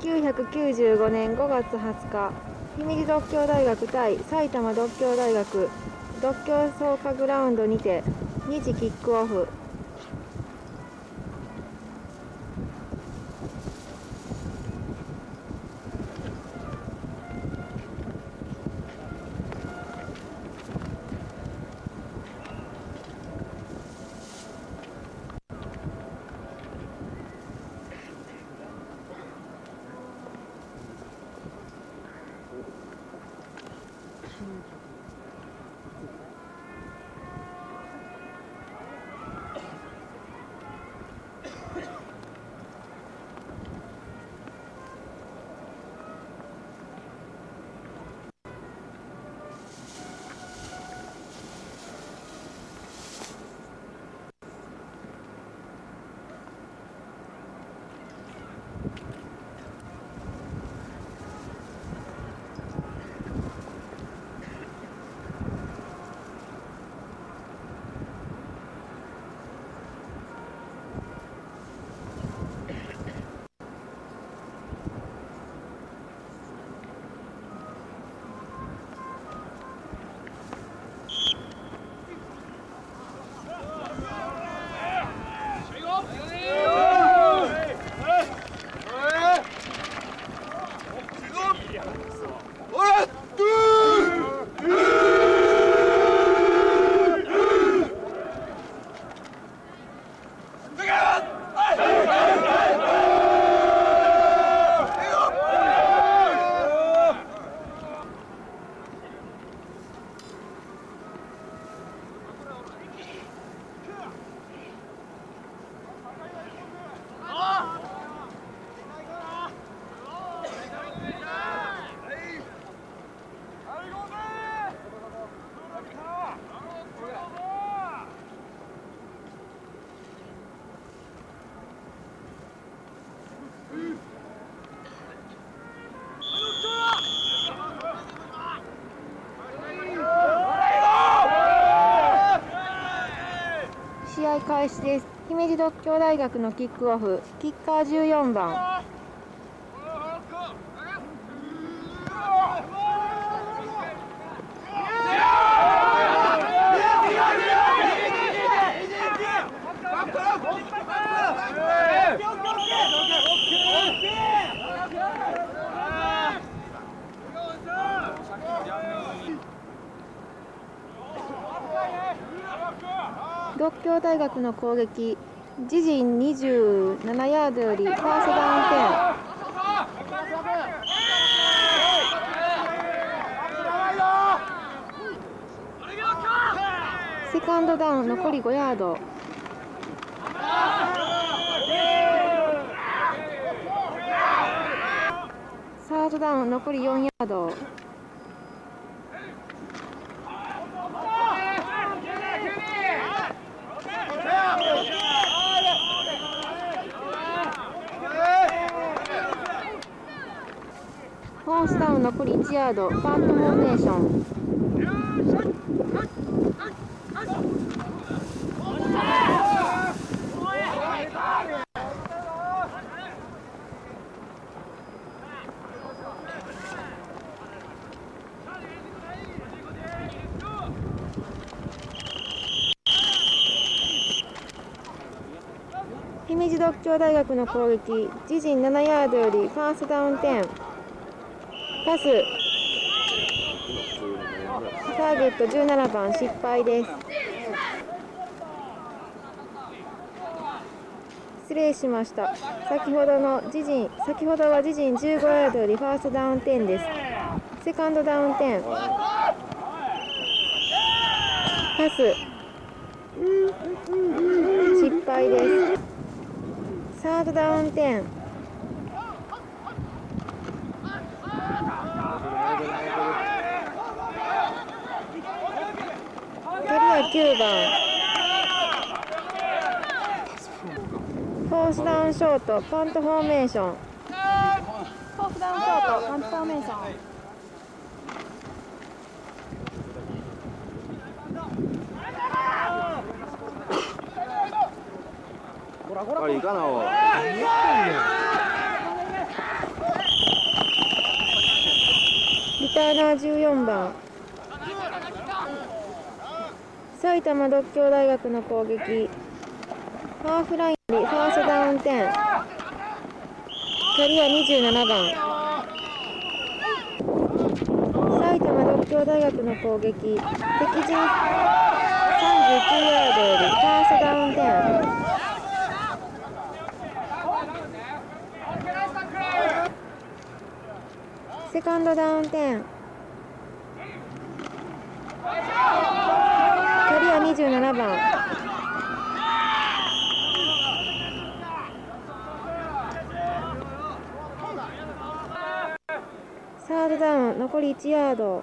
1995年5月20日姫路獨協大学対埼玉獨協大学独協創価グラウンドにて2次キックオフ。開始です姫路獨協大学のキックオフキッカー14番。の攻撃。自陣27ヤードよりファーストダウン10セカンドダウン残り5ヤード。サードダウン残り4ヤードフォースダウン残り1ヤードパントフォーメーション。姫路独協大学の攻撃自陣7ヤードよりファーストダウン10パスターゲット17番失敗です。失礼しました。先ほどの自陣先ほどは自陣15ヤードよりファーストダウン10です。セカンドダウン10パス。失敗です。サードダウン10は9番。フォースダウンショートパントフォーメーションフォースダウンショートパントフォーメーション。あれいかなおい。ーナー14番。埼玉独協大学の攻撃。ハーフラインよりファーストダウン10キャリア27番。埼玉独協大学の攻撃。敵陣。39ヤードよりファーストダウン10セカンドダウン10キャリア27番。サードダウン残り1ヤード。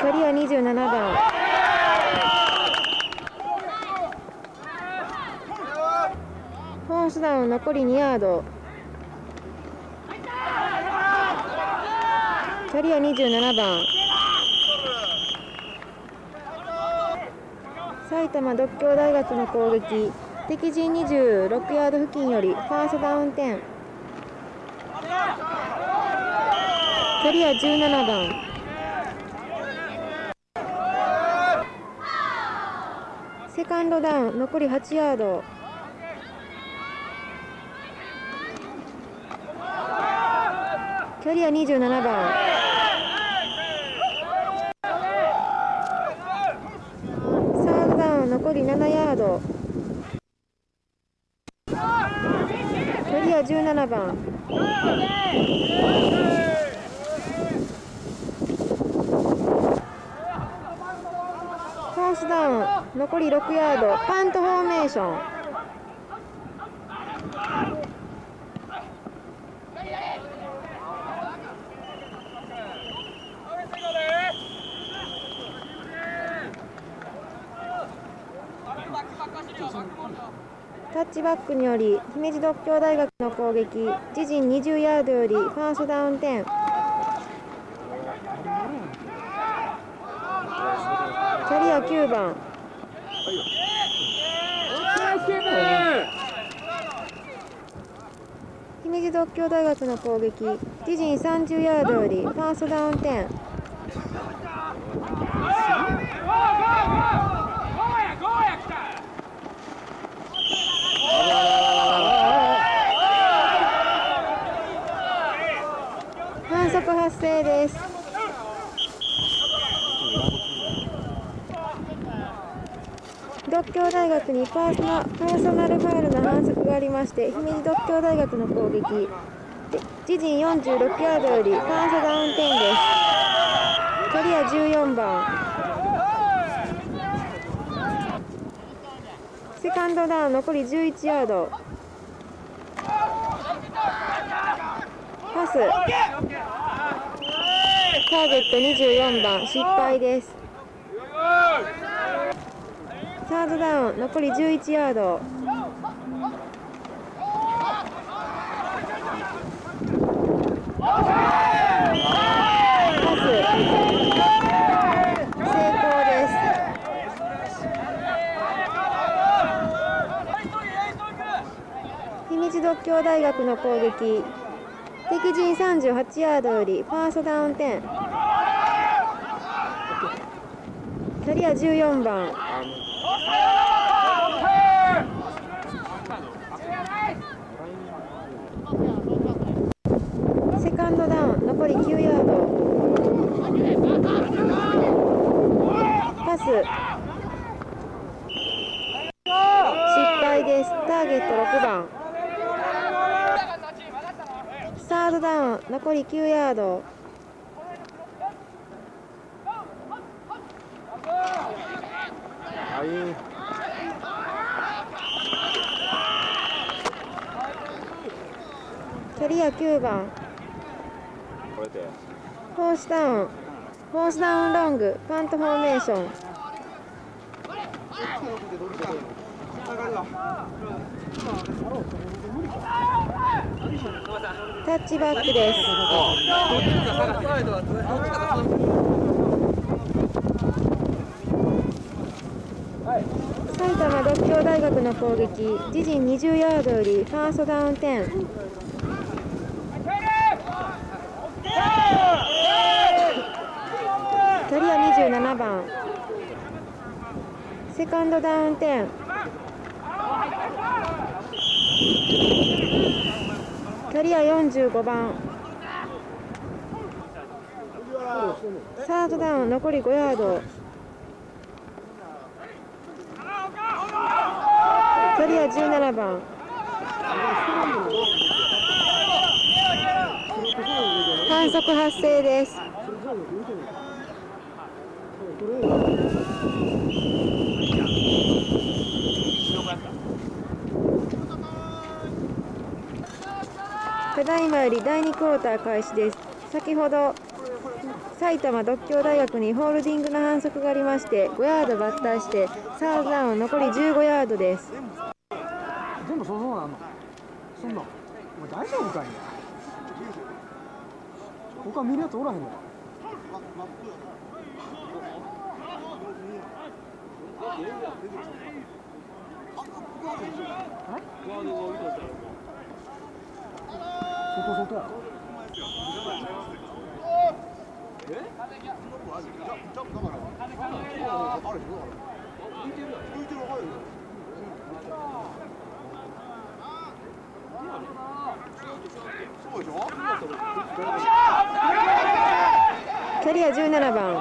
キャリア27番。フォースダウン残り2ヤード。キャリア27番。埼玉独協大学の攻撃。敵陣26ヤード付近よりファーストダウン10キャリア17番。セカンドダウン残り8ヤード。キャリア27番。7番。ファースダウン、残り6ヤード、パントフォーメーション。バックにより姫路独協大学の攻撃自陣20ヤードよりファーストダウン10キャリア9番。姫路独協大学の攻撃自陣30ヤードよりファーストダウン10反則発生です。独協大学にパーソナパーソナルファウルの反則がありまして姫路独協大学の攻撃。自陣46ヤードよりファーストダウン10です。キャリア14番。セカンドダウン残り11ヤード。パス。ターゲット24番失敗です。サードダウン残り11ヤード。パス。成功です。姫路独協大学の攻撃敵陣38ヤードよりファーストダウン10キャリア14番。セカンドダウン。残り9ヤード。パス。失敗です。ターゲット6番。サードダウン残り9ヤード。キャリア9番。フォースダウン。フォースダウンロングパントフォーメーション。タッチバックです埼玉独協大学の攻撃自陣20ヤードよりファーストダウン10キャリア27番セカンドダウン10リア45番。サードダウン残り5ヤード。キャリア17番。反則発生です。ただいまより第2クォーター開始です。先ほど埼玉独協大学にホールディングの反則がありまして5ヤードバッターしてサードダウン残り15ヤードです。全部そうそうなんの。そんな。お前大丈夫かいね。他見るやつおらへんのか。外。外やろキャリア17番。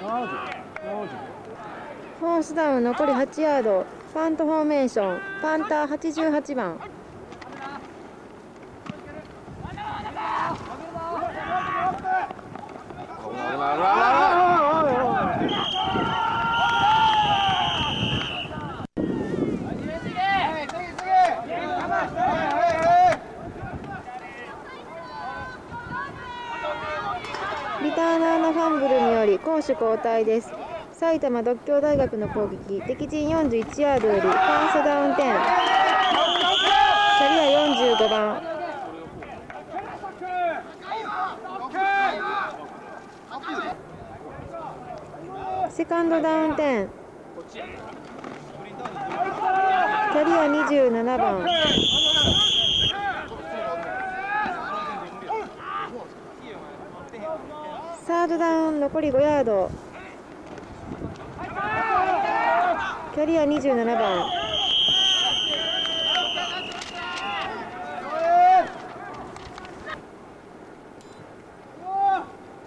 マジマジフォースダウン残り8ヤードパントフォーメーションパンター88番。リターナーのファンブルにより攻守交代です。埼玉独協大学の攻撃。敵陣41ヤードよりファーストダウン10キャリア45番。セカンドダウン10キャリア27番。サードダウン残り5ヤード。キャリア27番。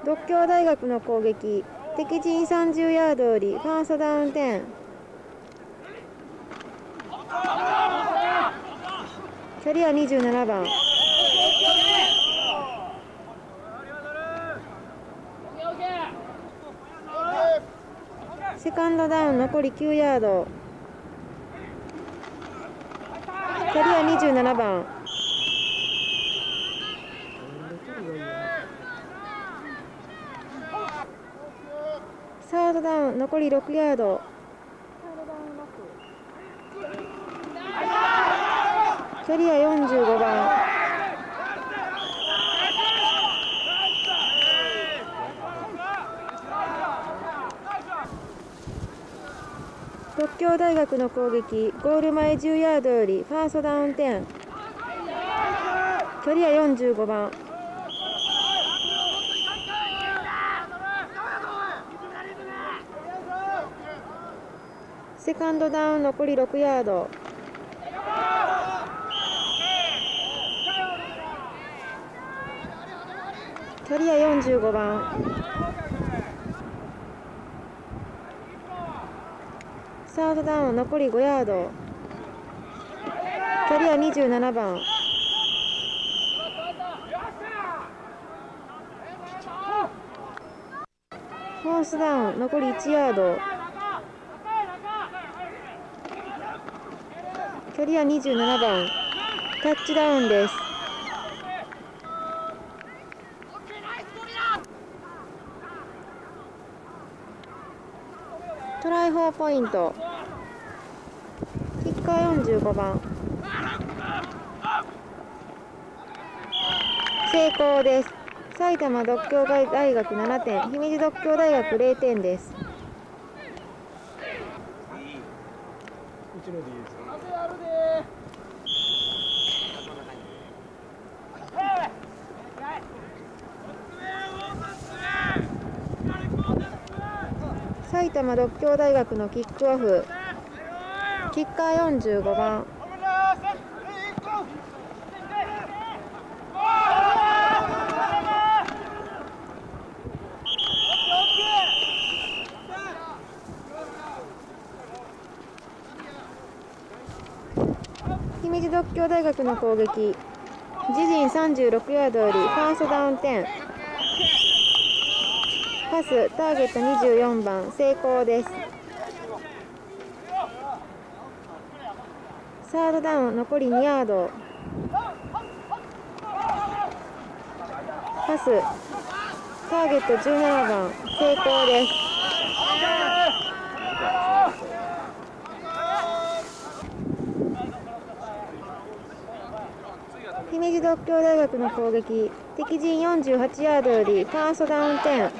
独協大学の攻撃。敵陣30ヤードよりファーストダウン10キャリア27番。セカンドダウン残り9ヤード。キャリア27番。サードダウン残り6ヤード。キャリア45番。獨協大学の攻撃ゴール前10ヤードよりファーストダウン10キャリア45番。セカンドダウン残り6ヤード。キャリア45番。サードダウン残り5ヤード。キャリア27番。フォースダウン残り1ヤード。キャリア27番。タッチダウンです。トライフォーポイント。145番。成功です。埼玉独協大学7点。姫路独協大学0点です。埼玉独協大学のキックオフ。キッカー45番。姫路独協大学の攻撃。自陣36ヤードよりファーストダウン10パスターゲット24番。成功です。サードダウン残り2ヤード。パス。ターゲット17番。成功です。姫路独協大学の攻撃。敵陣48ヤードよりファーストダウン10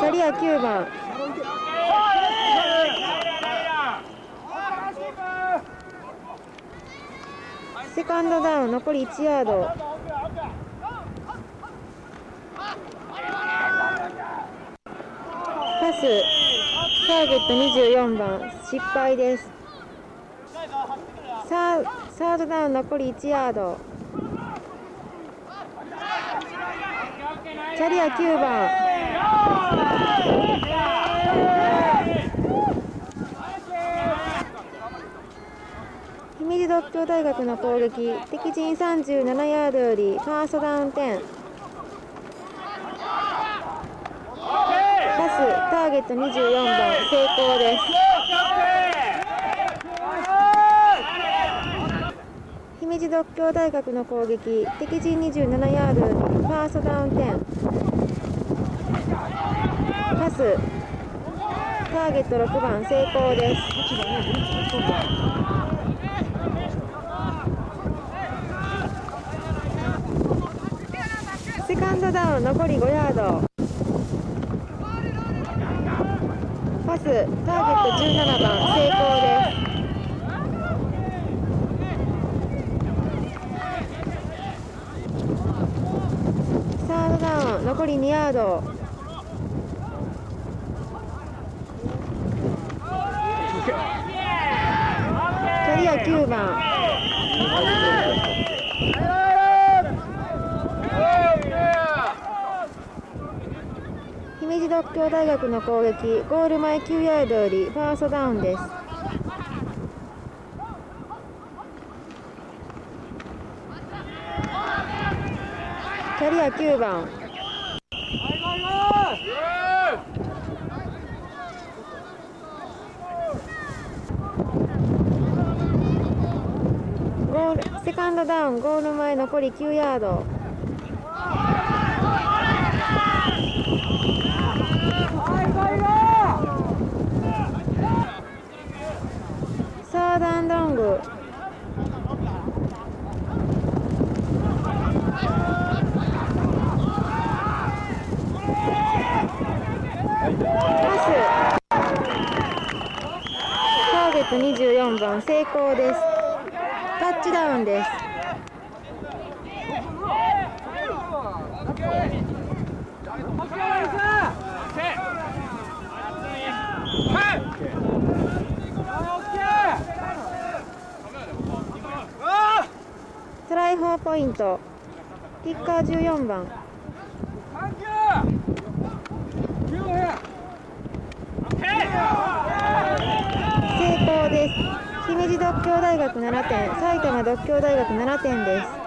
キャリア9番。セカンドダウン残り1ヤード。パスターゲット24番。失敗です。サードダウン残り1ヤード。キャリア9番。姫路独協大学の攻撃敵陣37ヤードよりファーストダウン10パスターゲット24番成功です。姫路独協大学の攻撃敵陣27ヤードよりファーストダウン10パスターゲット6番成功です。カンドダウン残り5ヤード。パスターゲット17番成功です。サードダウン残り2ヤード。キャリア9番。姫路独協大学の攻撃ゴール前9ヤードよりファーストダウンです。キャリア9番。ゴールセカンドダウンゴール前残り9ヤードサードアング。パス。ターゲット24番成功です。タッチダウンです。トライ4ポイント。キッカー14番成功です。姫路独協大学7点埼玉独協大学7点です。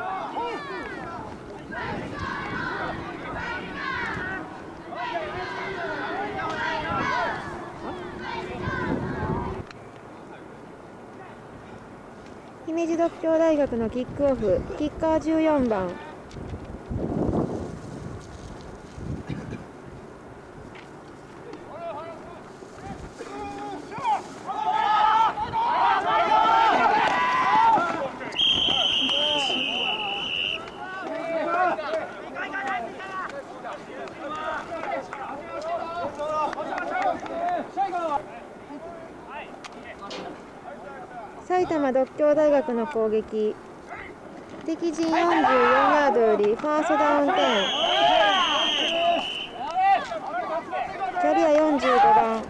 姫路独協大学のキックオフキッカー14番。大学の攻撃。敵陣44ヤードよりファーストダウン10キャリア45番。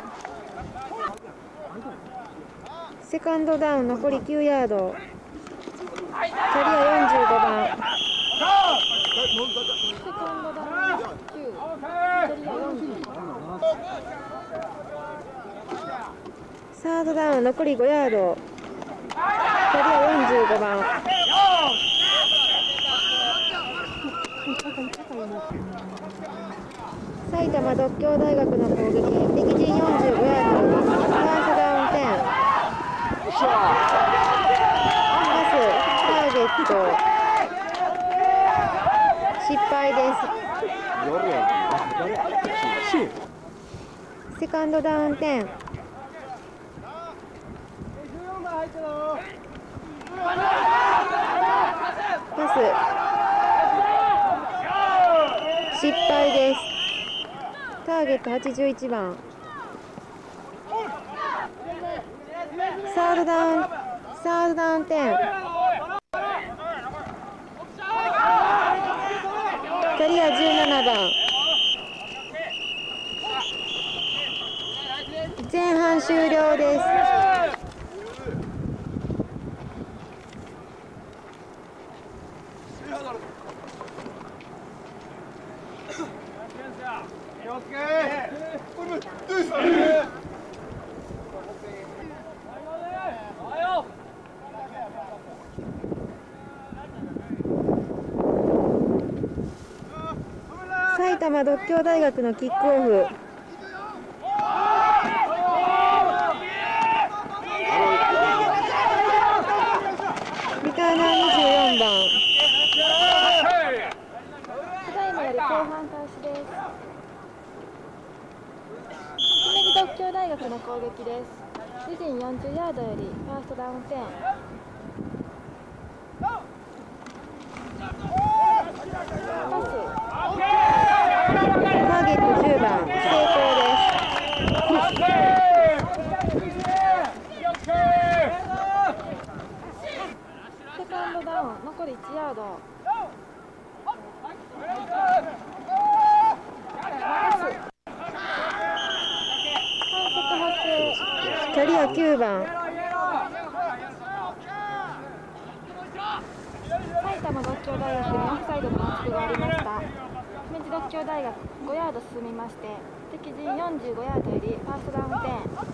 セカンドダウン残り9ヤード。キャリア45番。サードダウン残り5ヤード。ア45番。埼玉獨協大学の攻撃。敵陣45ヤード。ファーストダウン10パス。ターゲット。失敗です。セカンドダウン10パス。失敗です。ターゲット81番。サードダウン。サードダウン10キャリア17番。前半終了です埼玉獨協大学のキックオフ。リターナー24番。ただいまより後半開始です。姫路独協大学の攻撃です。自陣40ヤードよりファーストダウン10パス。ゲット10番成功です。セカンドダウン残り1ヤード反則発生キャリア9番。埼玉独協大学にオフサイドの反則がありました。姫路独協大学5ヤード進みまして敵陣45ヤードよりファーストダウン10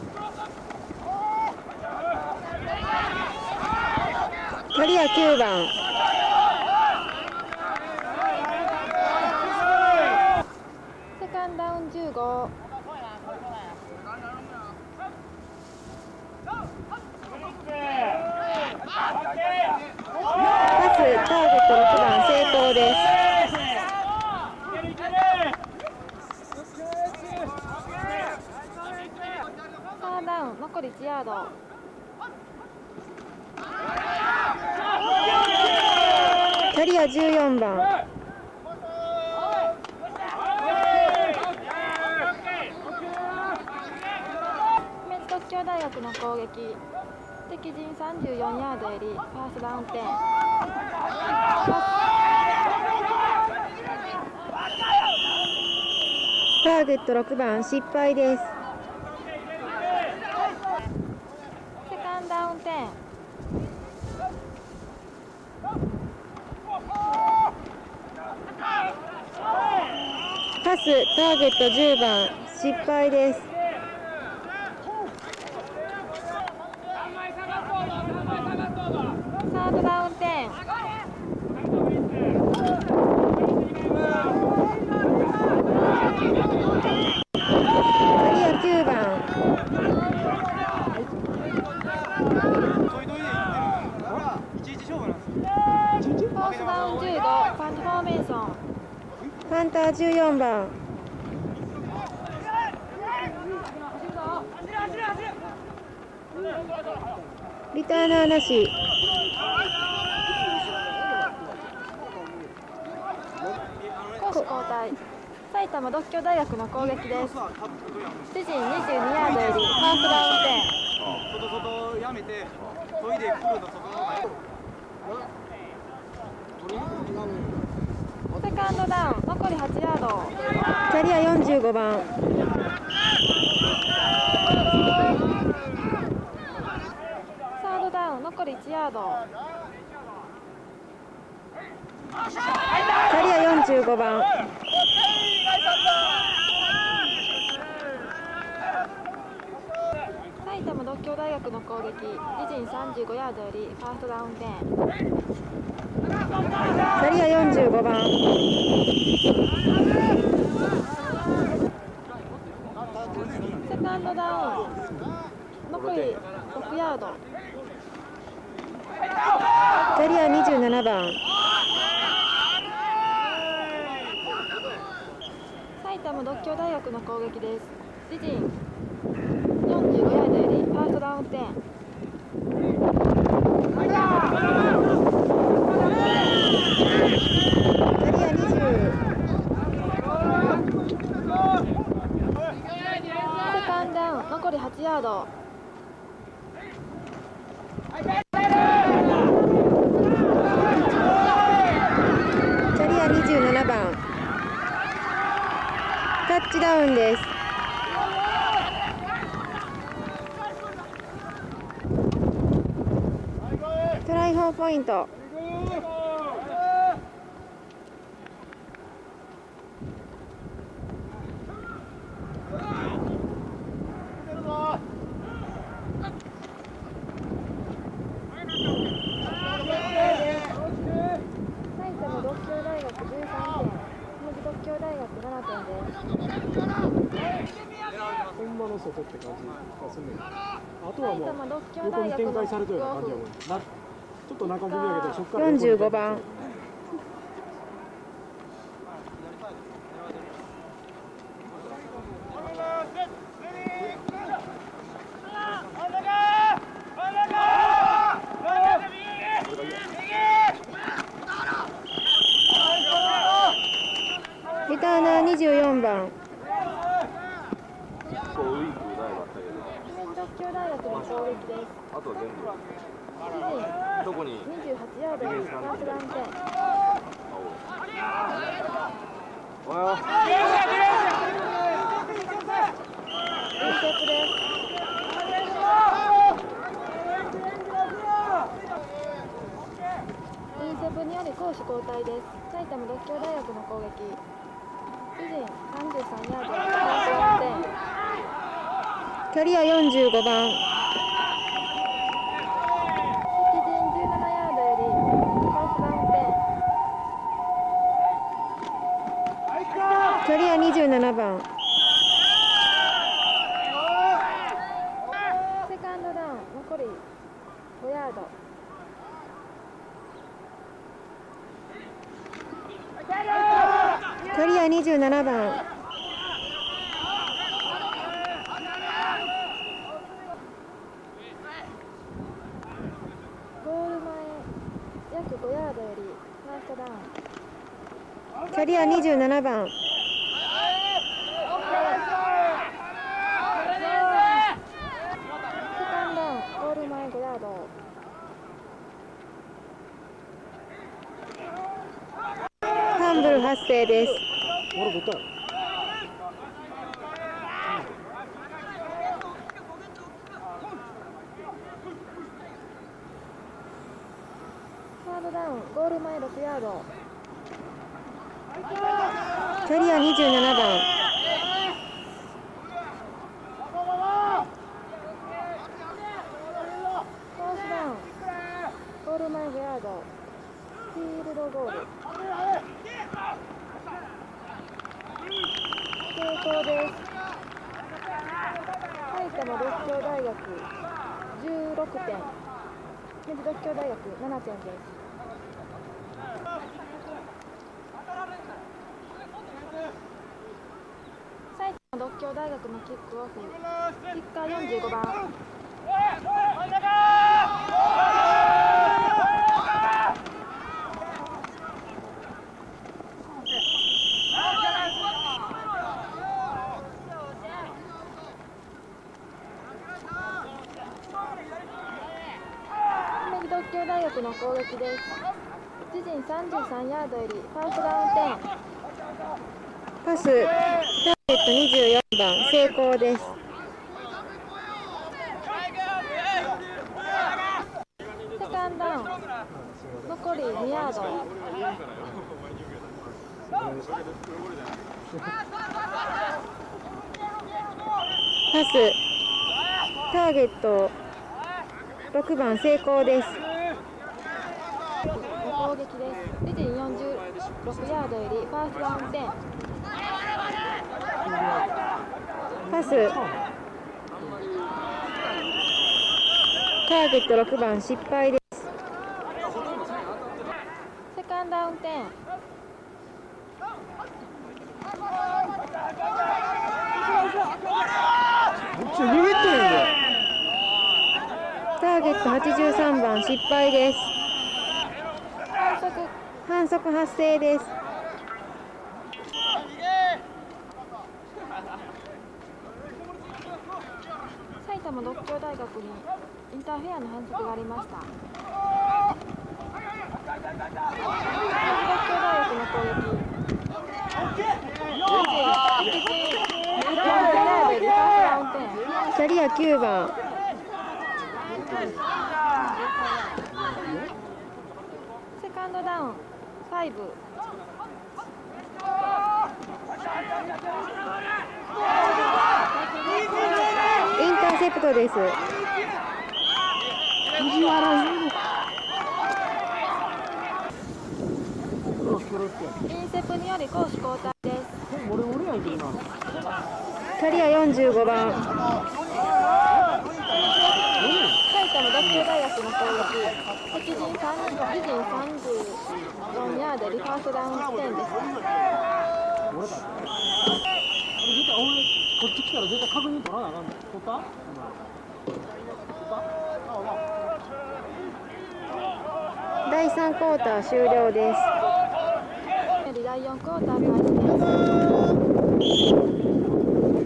キャリア9番。セカンドダウン15パスターゲット6番成功ですサードダウン残り1ヤード。キャリア14番。姫路特協大学の攻撃。敵陣34ヤードより。ファーストダウン10ターゲット6番失敗ですセカンドダウン10パスターゲット10番失敗です。約の攻撃です。主人22ヤードよりハーフダウン点外外やめて研いでくの外のセカンドダウン。残り8ヤード。キャリア45番。サードダウン。残り1ヤード。キャリア45番。京大学の攻撃自陣35ヤードよりファーストダウンペンキャリア45番。セカンドダウン残り6ヤード。キャリア27番。埼玉独協大学の攻撃です。自陣。ラウン。テ残り。キャリア27番。タッチダウンです。ポイント。45番。部にある攻守交代です。埼玉独協大学の攻撃。主人33ヤード距離は45番。です埼玉独協大学点協大学点です埼玉独協大学のキックオフ。キッカー45番。攻撃です。自陣33ヤードよりファーストダウンテンパスターゲット24番成功です。セカンドダウン残り2ヤードパス。ターゲット。6番成功です。です。自陣46ヤードよりファーストダウン10パス。ターゲット6番失敗です。セカンドダウン10めっちゃ逃げてんよターゲット83番失敗です反則発生です。埼玉独協大学にインターフェアの反則がありました。独協大学の攻撃。キャリア9番。セカンドダウン。5インターセプトです。藤原インセプにより攻守交代です。キャリア45番埼玉独協大学の攻撃敵陣3自陣34ヤードリファーストダウン地点です俺だって絶対俺こっち来たら絶対確認取らなあかんの取った第3クォーター終了です。第4クォーター開始です。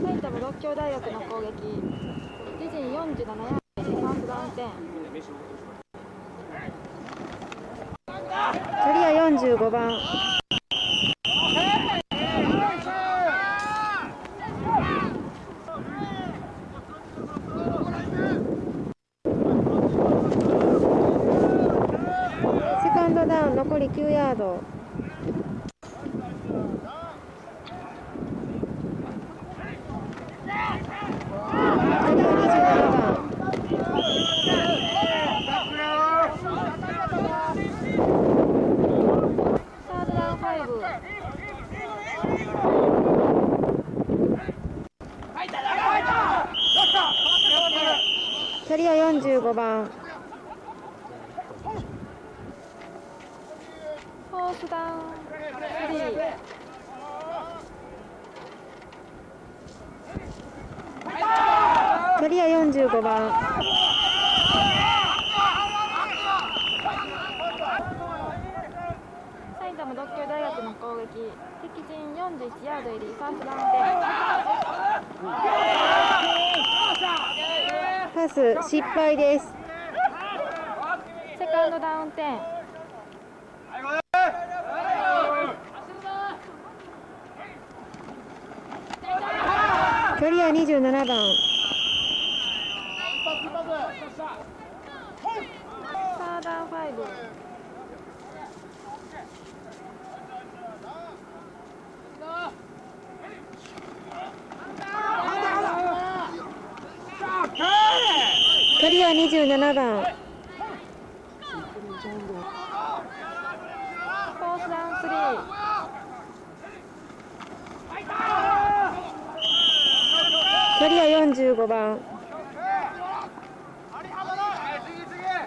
埼玉独協大学の攻撃。自陣47ヤードでファーストダウン点キャリア45番セカンドダウン残り9ヤードキャリア27番サードダウン5キャリア45番フォースダウン3キャリア45番。埼玉独協大学の攻撃。敵陣41ヤードよりファーストダウン点パス失敗です。セカンドダウン点キャリア27番。サーダー5キャリア27番。フォースダウン3キャリア45番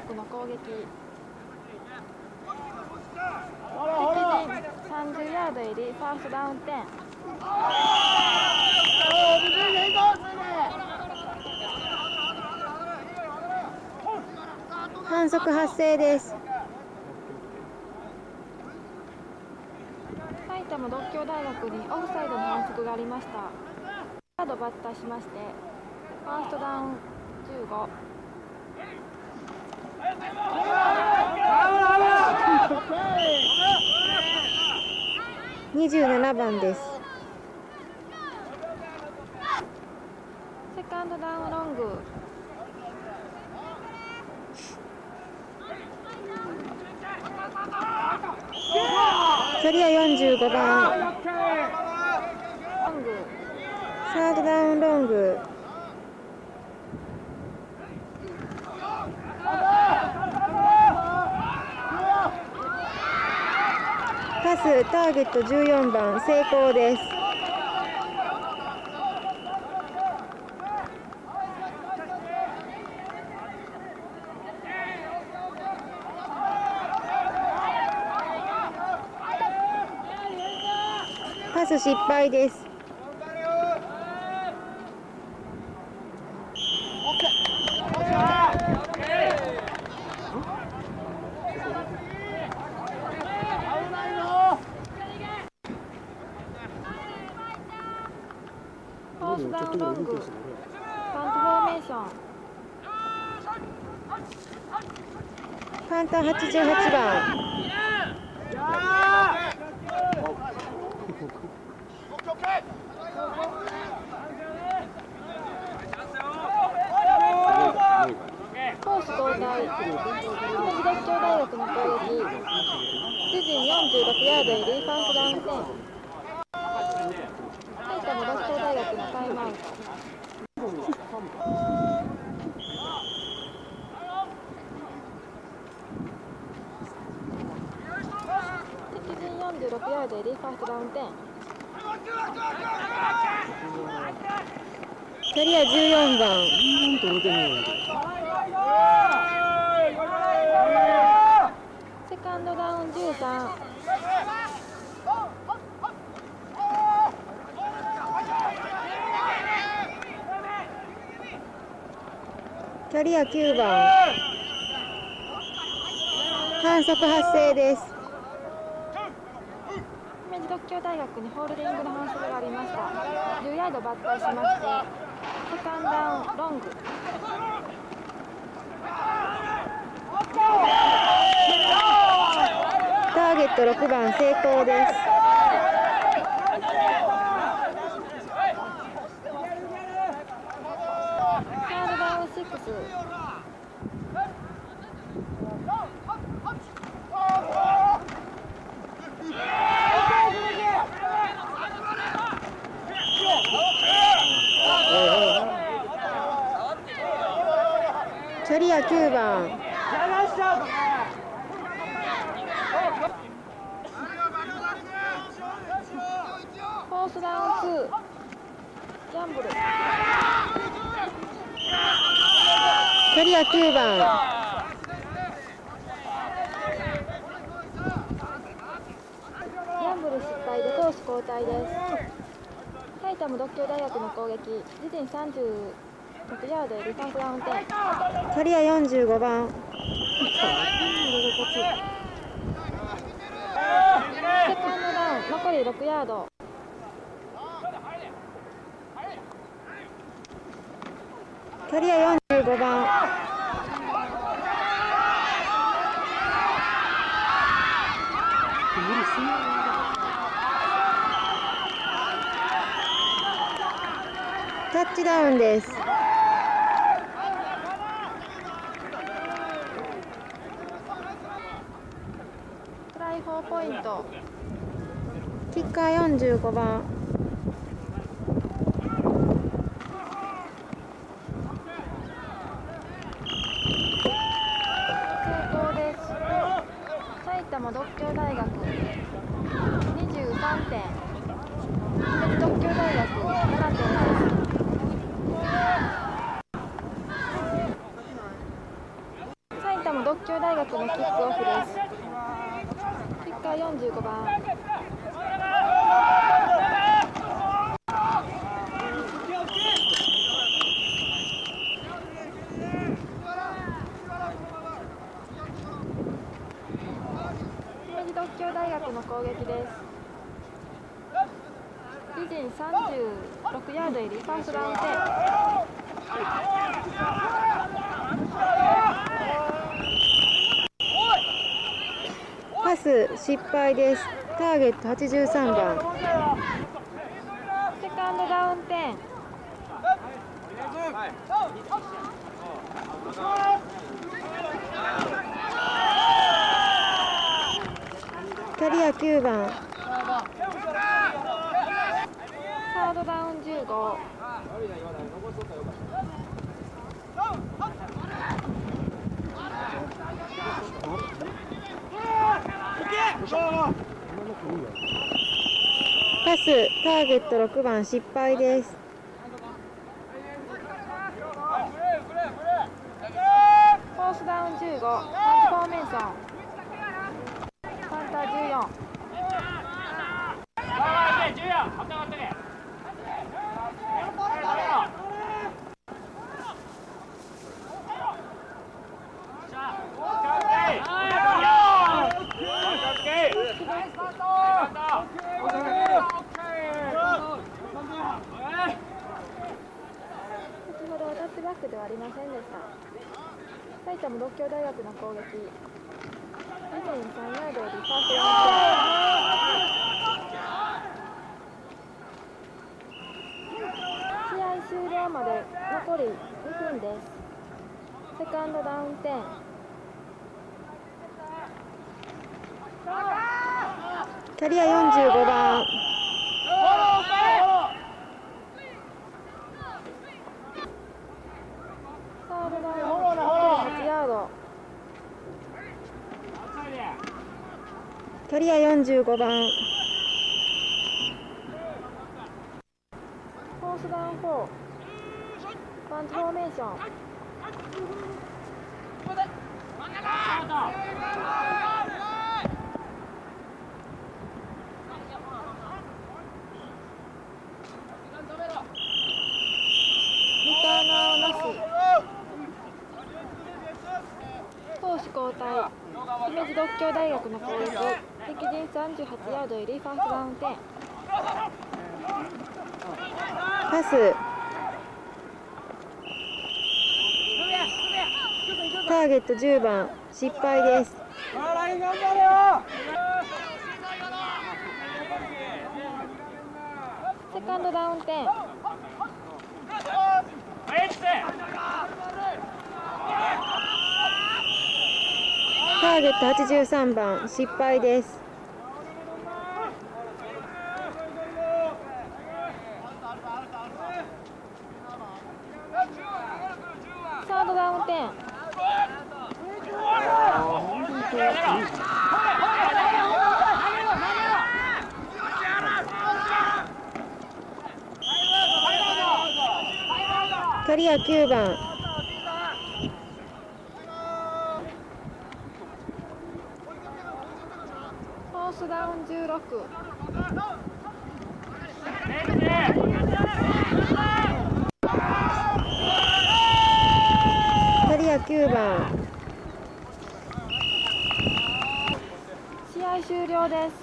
この攻撃敵陣30ヤードよりファーストダウン点反則発生です。埼玉独協大学にオフサイドの反則がありました。カードバッターしましてファーストダウン27番です。セカンドダウンロング。距離は45番サードダウンロングターゲット14番成功です。パス失敗です。リア9番。反則発生です。大学にホールディングの反則がありました。10ヤードしましてセカンダウンロング。ターゲット6番成功です。キャリア45番。残り6ヤード。キャリア45番。タッチダウンです。45番。ターゲット83番。スターゲット6番失敗ですフォースダウン15パントフォーメーションパンター14先ほどはタッチバックではありませんでした埼玉独協大学の攻撃23ヤードよりファースト試合終了まで残り2分ですセカンドダウン10キャリア45番サードダウン残り8ヤードキャリア45番フォー。スダウン4パンチフォー。メー。ションリター。ナーなし攻守交代姫路独協大学の攻撃38ヤードよりファーストダウン10パス。ターゲット10番失敗です。セカンドダウン10ターゲット83番失敗ですサードダウン10キャリア9番フォースダウン16キャリア9番。試合終了です。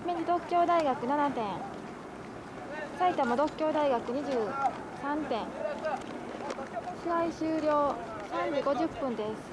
姫路独協大学7点。埼玉独協大学23点。試合終了3時50分です。